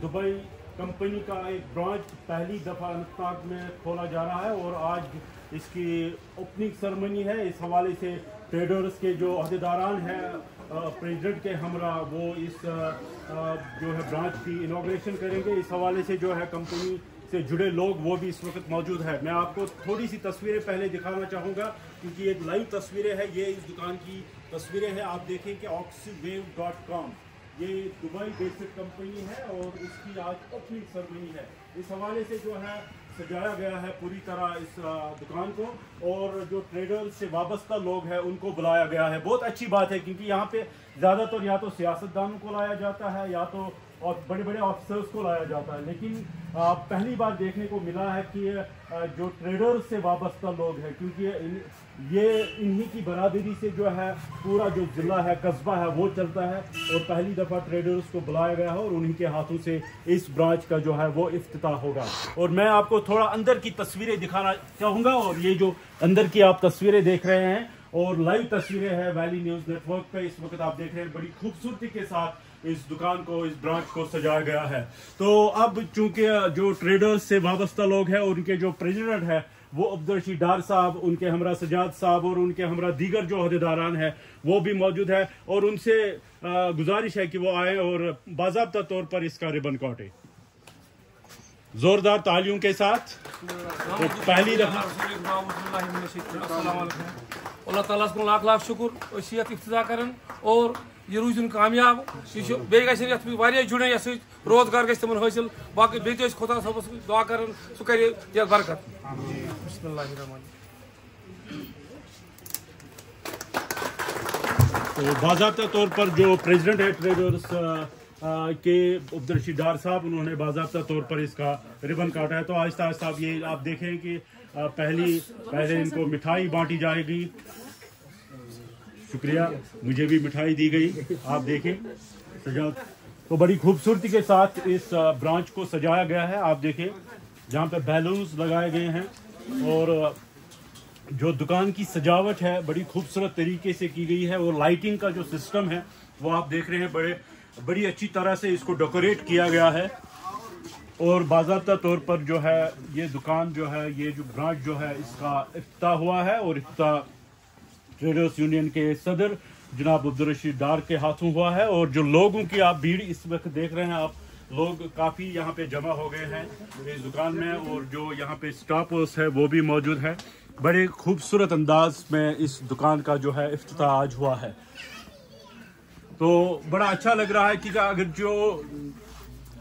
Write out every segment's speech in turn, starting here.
Dubai company का एक branch पहली दफ़ा अनंतनाग में खोला जा रहा है और आज इसकी ओपनिंग सेरेमनी है। इस हवाले से ट्रेडर्स के जो अहदेदारान हैं प्रेसिडेंट के हमरा, वो इस जो है ब्रांच की इनाग्रेशन करेंगे। इस हवाले से जो है कंपनी से जुड़े लोग, वो भी इस वक्त मौजूद है। मैं आपको थोड़ी सी तस्वीरें पहले दिखाना चाहूँगा, क्योंकि एक लाइव तस्वीरें हैं। ये इस दुकान की तस्वीरें हैं। आप देखें कि ऑक्सीवेव डॉट कॉम ये दुबई बेस्ड कंपनी है और इसकी आज ओपनिंग सरमनी है। इस हवाले से जो है, सजाया गया है पूरी तरह इस दुकान को और जो ट्रेडर से वाबस्ता लोग हैं, उनको बुलाया गया है। बहुत अच्छी बात है, क्योंकि यहाँ पे ज़्यादातर तो या तो सियासतदानों को लाया जाता है, या तो और बड़े बड़े ऑफिसर्स को लाया जाता है। लेकिन पहली बार देखने को मिला है कि जो ट्रेडर्स से वाबस्ता लोग हैं, क्योंकि ये इन्हीं की बरादरी से जो है, पूरा जो ज़िला है, कस्बा है, वो चलता है और पहली दफ़ा ट्रेडर्स को बुलाया गया है और उन्हीं के हाथों से इस ब्रांच का जो है, वो इफ्तिताह होगा। और मैं आपको थोड़ा अंदर की तस्वीरें दिखाना चाहूँगा और ये जो अंदर की आप तस्वीरें देख रहे हैं और लाइव तस्वीरें हैं वैली न्यूज़ नेटवर्क पे। इस वक्त आप देख रहे हैं बड़ी खूबसूरती के साथ इस दुकान को, इस ब्रांच को सजाया गया है। तो अब चूँकि जो ट्रेडर्स से वाबस्ता लोग हैं उनके जो प्रेसिडेंट है, वो अब्दुल रशीद डार साहब, उनके हमरा सजाद साहब और उनके हमरा दीगर जो अहदेदारान है, वो भी मौजूद है और उनसे गुजारिश है कि वो आए और बाजाबता तौर पर इसका रिबन काटे। जोरदार तालियों के साथ तो पहली अल्लाह ताला लाख लाख शुक्र इफ्तः कर और ये रूजन कामयाब यह बे गए जुड़े ये रोज़गार गई तमन हासिल बाकी बे खुदा सबस दुआ कर सह कर बरकत तो बाजाबता तौर पर जो प्रेसिडेंट है ट्रेडर्स के रशीद डार साहब उन्होंने बाबा तौर पर इसका रिबन काटा है तो आहिस्ता आहिस्ता आप ये आप देखें कि पहली पहले इनको मिठाई बांटी जाएगी शुक्रिया। मुझे भी मिठाई दी गई। आप देखें। सजा। तो बड़ी खूबसूरती के साथ इस ब्रांच को सजाया गया है। आप देखें। जहाँ पे बैलून्स लगाए गए हैं। और जो दुकान की सजावट है, बड़ी खूबसूरत तरीके से की गई है। और लाइटिंग का जो सिस्टम है, वो आप देख रहे हैं। बड़े, बड़ी अच्छी तरह से इसको डेकोरेट किया गया है। और बाजाबता तौर पर जो है, ये दुकान जो है, ये जो ब्रांच जो है, इसका इफ्ताह हुआ है। और इफ्ताह ट्रेडर्स यूनियन के सदर जनाब अब्दुल रशीद डार के हाथों हुआ है और जो लोगों की आप भीड़ इस वक्त देख रहे हैं, आप लोग काफ़ी यहाँ पे जमा हो गए हैं इस दुकान में और जो यहाँ पे स्टाफर्स है, वो भी मौजूद है। बड़े खूबसूरत अंदाज में इस दुकान का जो है इफ्तिताह आज हुआ है। तो बड़ा अच्छा लग रहा है कि अगर जो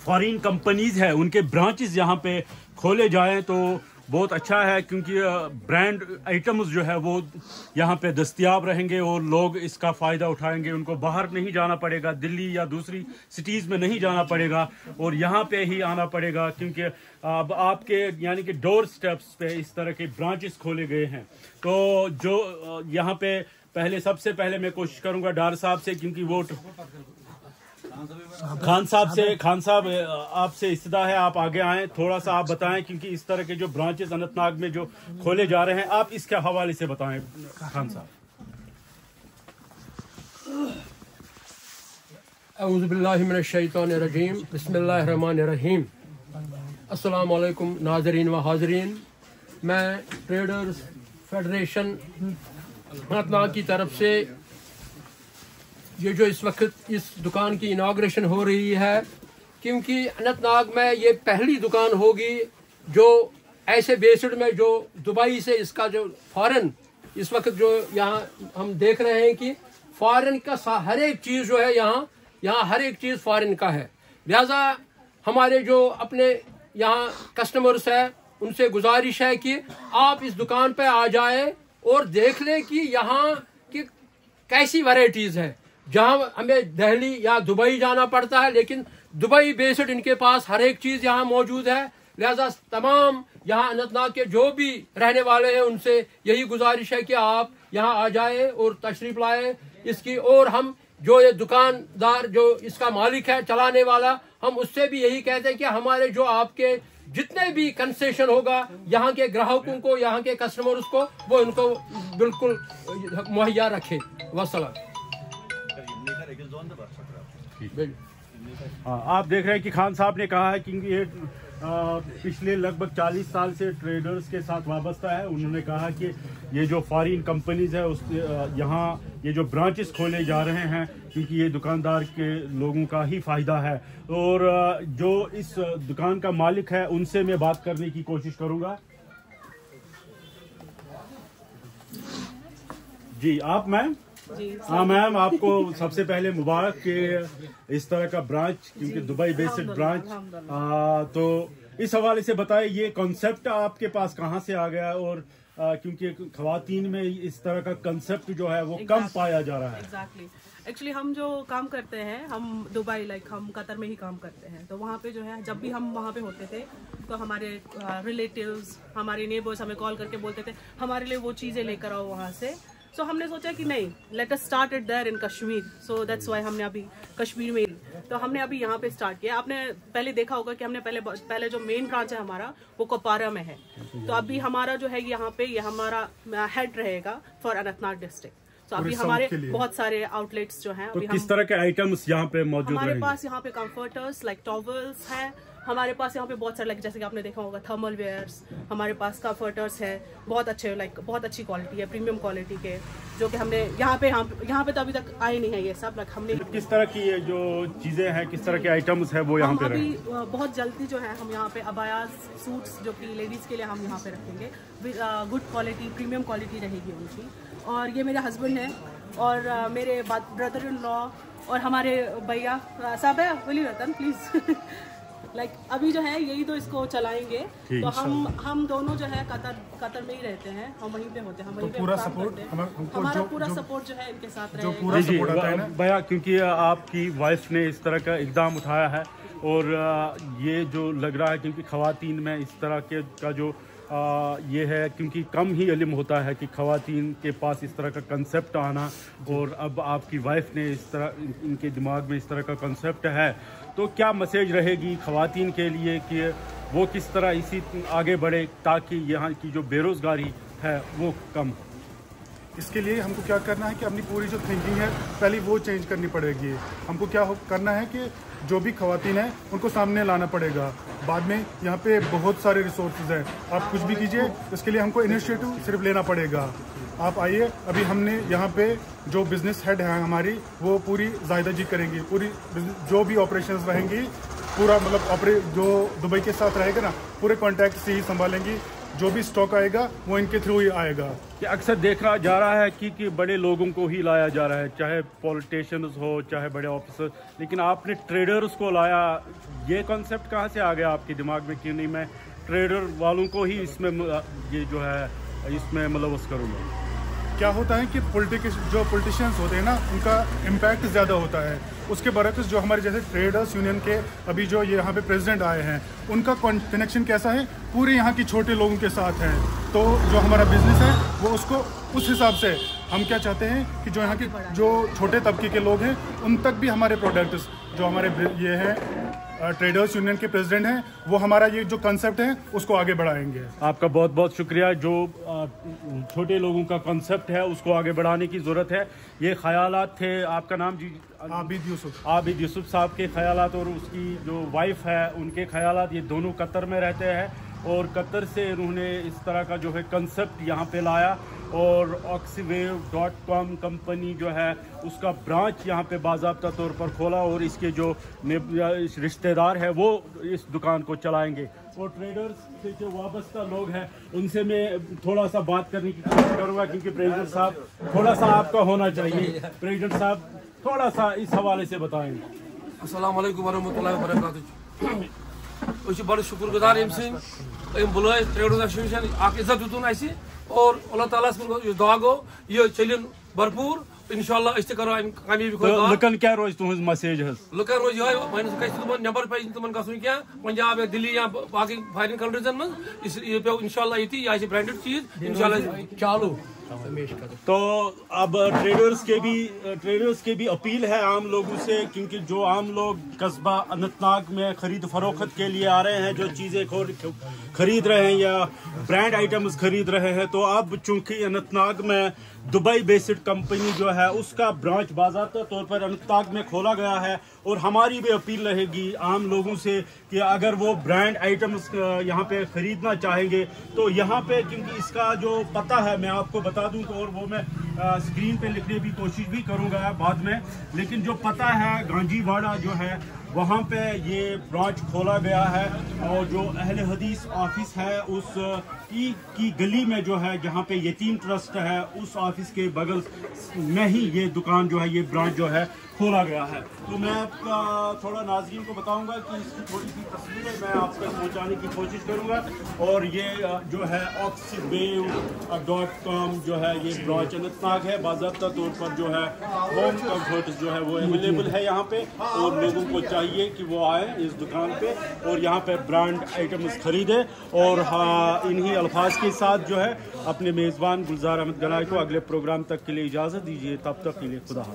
फॉरेन कंपनीज़ है, उनके ब्रांचेस यहाँ पे खोले जाएँ तो बहुत अच्छा है क्योंकि ब्रांड आइटम्स जो है वो यहाँ पे दस्तियाब रहेंगे और लोग इसका फ़ायदा उठाएँगे। उनको बाहर नहीं जाना पड़ेगा, दिल्ली या दूसरी सिटीज़ में नहीं जाना पड़ेगा और यहाँ पे ही आना पड़ेगा क्योंकि, अब आपके यानी कि डोर स्टेप्स पे इस तरह के ब्रांचेस खोले गए हैं। तो जो यहाँ पे पहले, सबसे पहले मैं कोशिश करूँगा डार साहब से क्योंकि वो खान साहब से, खान साहब आपसे इस्तदा है, आप आगे आए, थोड़ा सा आप बताएँ, क्योंकि इस तरह के जो ब्रांचेस अनंतनाग में जो खोले जा रहे हैं, आप इसके हवाले से बताएँ, खान साहब। अज़बिल्लिमिनशैतानरजीम बसमीम अस्सलाम नाजरीन व हाजरीन। मैं ट्रेडर्स फेडरेशन अनंतनाग की तरफ़ से ये जो इस वक्त इस दुकान की इनाग्रेशन हो रही है, क्योंकि अनंतनाग में ये पहली दुकान होगी जो ऐसे बेसड में जो दुबई से इसका जो फॉरेन इस वक्त जो यहाँ हम देख रहे हैं कि फॉरेन का हर एक चीज़ जो है यहाँ यहाँ हर एक चीज़ फॉरेन का है। लिहाजा हमारे जो अपने यहाँ कस्टमर्स है, उनसे गुजारिश है कि आप इस दुकान पर आ जाए और देख लें कि यहाँ की कैसी वैरायटीज है। जहाँ हमें दिल्ली या दुबई जाना पड़ता है लेकिन दुबई बेस्ड इनके पास हर एक चीज़ यहाँ मौजूद है। लिहाजा तमाम यहाँ अनंतनाग के जो भी रहने वाले हैं उनसे यही गुजारिश है कि आप यहाँ आ जाए और तशरीफ़ लाए। इसकी और हम जो ये दुकानदार जो इसका मालिक है चलाने वाला हम उससे भी यही कहते हैं कि हमारे जो आपके जितने भी कंसेशन होगा यहाँ के ग्राहकों को यहाँ के कस्टमर्स को वो इनको बिल्कुल मुहैया रखे। वसलाम हाँ, आप देख रहे हैं कि खान साहब ने कहा है कि ये पिछले लगभग 40 साल से ट्रेडर्स के साथ वाबस्ता है। उन्होंने कहा कि ये जो फॉरेन कंपनीज़ है उस यहाँ ये जो ब्रांचेस खोले जा रहे हैं क्योंकि ये दुकानदार के लोगों का ही फ़ायदा है। और जो इस दुकान का मालिक है उनसे मैं बात करने की कोशिश करूँगा। जी आप मैम? हाँ मैम आपको सबसे पहले मुबारक के इस तरह का ब्रांच क्योंकि दुबई बेस्ड ब्रांच आ, तो इस हवाले से बताएँ ये कॉन्सेप्ट आपके पास कहाँ से आ गया और क्योंकि खवातीन में इस तरह का कंसेप्ट जो है वो exactly. कम पाया जा रहा है? Exactly exactly. एक्चुअली हम जो काम करते हैं हम दुबई लाइक हम कतर में ही काम करते हैं। तो वहाँ पे जो है जब भी हम वहाँ पे होते थे तो हमारे रिलेटिव्स हमारे नेबर्स हमें कॉल करके बोलते थे हमारे लिए वो चीज़ें लेकर आओ वहाँ से। सो so, हमने सोचा कि नहीं let us start it there in Kashmir so that's why हमने अभी कश्मीर में तो हमने अभी यहाँ पे स्टार्ट किया। आपने पहले देखा होगा कि हमने पहले पहले जो मेन ब्रांच है हमारा वो कोपारा में है। तो अभी हमारा जो है यहाँ पे ये हमारा हेड रहेगा फॉर अनंतनाग डिस्ट्रिक्ट तो अभी हमारे बहुत सारे आउटलेट्स जो हैं तो किस तरह के आइटम्स यहाँ पे मौजूद हमारे पास यहाँ पे कंफर्टर्स लाइक टॉवल्स है हमारे पास यहाँ पे बहुत सारे लाइक जैसे कि आपने देखा होगा थर्मल वेयर्स हमारे पास कंफर्टर्स है बहुत अच्छे लाइक बहुत अच्छी क्वालिटी है प्रीमियम क्वालिटी के जो कि हमने यहाँ पे यहाँ पे तो अभी तक आए नहीं है ये सब लाइक हमने किस तरह की ये जो चीज़ें हैं किस तरह के आइटम्स है वो यहाँ पे अभी बहुत जल्दी जो है हम यहाँ पे अबायाज सूट्स जो कि लेडीज़ के लिए हम यहाँ पे रखेंगे। गुड क्वालिटी प्रीमियम क्वालिटी रहेगी उनकी। और ये मेरे हस्बैंड हैं और मेरे ब्रदर इन लॉ और हमारे भैया साहब है Wali Ratan please like like, अभी जो है यही तो इसको चलाएँगे। तो हम हम दोनों जो है कतर कतर में ही रहते हैं। हम वहीं पे होते हैं हम वहीं तो पे पूरा सपोर्ट हमारा पूरा सपोर्ट जो है इनके साथ जो पूरा सपोर्ट आता है ना। भैया क्योंकि आपकी वाइफ ने इस तरह का इकदाम उठाया है और ये जो लग रहा है क्योंकि खातन में इस तरह के का जो आ, ये है क्योंकि कम ही इलम होता है कि खातन के पास इस तरह का कंसेप्ट आना और अब आपकी वाइफ ने इस तरह इनके दिमाग में इस तरह का कंसेप्ट है। तो क्या मैसेज रहेगी खातन के लिए कि वो किस तरह इसी आगे बढ़े ताकि यहाँ की जो बेरोज़गारी है वो कम इसके लिए हमको क्या करना है कि अपनी पूरी जो थिंकिंग है, पहले वो चेंज करनी पड़ेगी। हमको क्या करना है कि जो भी खातन हैं, उनको सामने लाना पड़ेगा। बाद में यहाँ पे बहुत सारे रिसोर्सेज हैं। आप कुछ भी कीजिए, इसके लिए हमको इनिशिएटिव सिर्फ़ लेना पड़ेगा। आप आइए, अभी हमने यहाँ पे जो बिज़नेस हेड है हमारी, वो पूरी जायदा जी करेंगी। पूरी जो भी ऑपरेशंस रहेंगी, पूरा मतलब ऑपरे जो दुबई के साथ रहेगा ना, पूरे कॉन्टैक्ट से ही संभालेंगी। जो भी स्टॉक आएगा वो इनके थ्रू ही आएगा। ये अक्सर देखा जा रहा है कि, कि बड़े लोगों को ही लाया जा रहा है चाहे पॉलिटिशियंस हो चाहे बड़े ऑफिसर लेकिन आपने ट्रेडर्स को लाया ये कॉन्सेप्ट कहाँ से आ गया आपके दिमाग में? क्यों नहीं मैं ट्रेडर वालों को ही इसमें ये जो है इसमें मुलवस करूँगा क्या होता है कि पोलिटिक जो पोलिटिशियंस होते हैं ना, उनका इम्पैक्ट ज़्यादा होता है। उसके बरक्स जो हमारे जैसे ट्रेडर्स यूनियन के अभी जो यहाँ पे प्रेसिडेंट आए हैं, उनका कनेक्शन कैसा है? पूरे यहाँ के छोटे लोगों के साथ है। तो जो हमारा बिज़नेस है, वो उसको उस हिसाब से हम क्या चाहते हैं कि जो यहाँ के जो छोटे तबके के लोग हैं उन तक भी हमारे प्रोडक्ट्स जो हमारे ये हैं ट्रेडर्स यूनियन के प्रेसिडेंट हैं वो हमारा ये जो कंसेप्ट है उसको आगे बढ़ाएँगे। आपका बहुत बहुत शुक्रिया। जो छोटे लोगों का कंसेप्ट है उसको आगे बढ़ाने की ज़रूरत है। ये ख्याल थे आपका नाम जी आबिद यूसुफ। आबिद यूसुफ साहब के ख्याल और उसकी जो वाइफ है उनके ख्याल ये दोनों कतर में रहते हैं। और कतर से उन्होंने इस तरह का जो है कंसेप्ट यहाँ पे लाया। और ऑक्सीवेव डॉट कॉम कंपनी जो है, उसका ब्रांच यहाँ पे बाबा तौर पर खोला और इसके जो रिश्तेदार है, वो इस दुकान को चलाएँगे। और ट्रेडर्स से जो वाबस्ता लोग हैं, उनसे मैं थोड़ा सा बात करने की कोशिश करूँगा, क्योंकि प्रेजिडेंट साहब थोड़ा सा आपका होना चाहिए। प्रेजिडेंट साहब थोड़ा सा इस हवाले से बताएँगे असल वरहमल बड़ शुक्र गुजार अम बुलाए ट्रेडर्स एसोसिएशन इज़्ज़त दितुन और अल्लाह ताला दुआ गो यह चलिन भरपूर। इनशाला करो कामयाबी लुकन क्या रोज तुहज मैसेज लुकन रोज ये तुम नबर पे तुम क्या? पंजाब या दिल्ली या बाकी फॉरन कंट्रीजन मज पे इनशाला ये ब्रांडेड चीज़। इनशाला चालू। तो अब ट्रेडर्स के भी ट्रेडर्स के भी अपील है आम लोगों से, क्योंकि जो आम लोग कस्बा अनंतनाग में खरीद फरोख्त के लिए आ रहे हैं, जो चीज़ें खरीद रहे हैं या ब्रांड आइटम्स खरीद रहे हैं तो अब चूँकि अनंतनाग में दुबई बेस्ड कंपनी जो है, उसका ब्रांच बाजाबा तौर पर अनंतनाग में खोला गया है, और हमारी भी अपील रहेगी आम लोगों से कि अगर वो ब्रांड आइटम्स यहाँ पे ख़रीदना चाहेंगे तो यहाँ पे, क्योंकि इसका जो पता है, मैं आपको बता दूँ तो और वो मैं आ, स्क्रीन पे लिखने की कोशिश भी करूँगा बाद में। लेकिन जो पता है गांजीवाड़ा जो है वहाँ पे ये ब्रांच खोला गया है और जो अहल हदीस ऑफ़िस है उस की, की गली में जो है जहाँ पे यतीम ट्रस्ट है उस ऑफ़िस के बगल में ही ये दुकान जो है ये ब्रांच जो है खोला गया है। तो मैं आपका थोड़ा नाजरीन को बताऊँगा कि इसकी थोड़ी सी तस्वीरें मैं आप तक पहुँचाने की कोशिश करूँगा। और ये जो है ऑक्सीवेव डॉट कॉम जो है ये ब्रांच अनंतनाग है। बाबा तौर पर जो है होम कंफर्ट जो है वो अवेलेबल है यहाँ पे। और लोगों को चाहिए कि वो आए इस दुकान पे और यहाँ पे ब्रांड आइटम्स खरीदे और हाँ इन्हीं अल्फाज के साथ जो है अपने मेज़बान गुलजार अहमद गनाई को अगले प्रोग्राम तक के लिए इजाज़त दीजिए। तब तक के लिए खुदा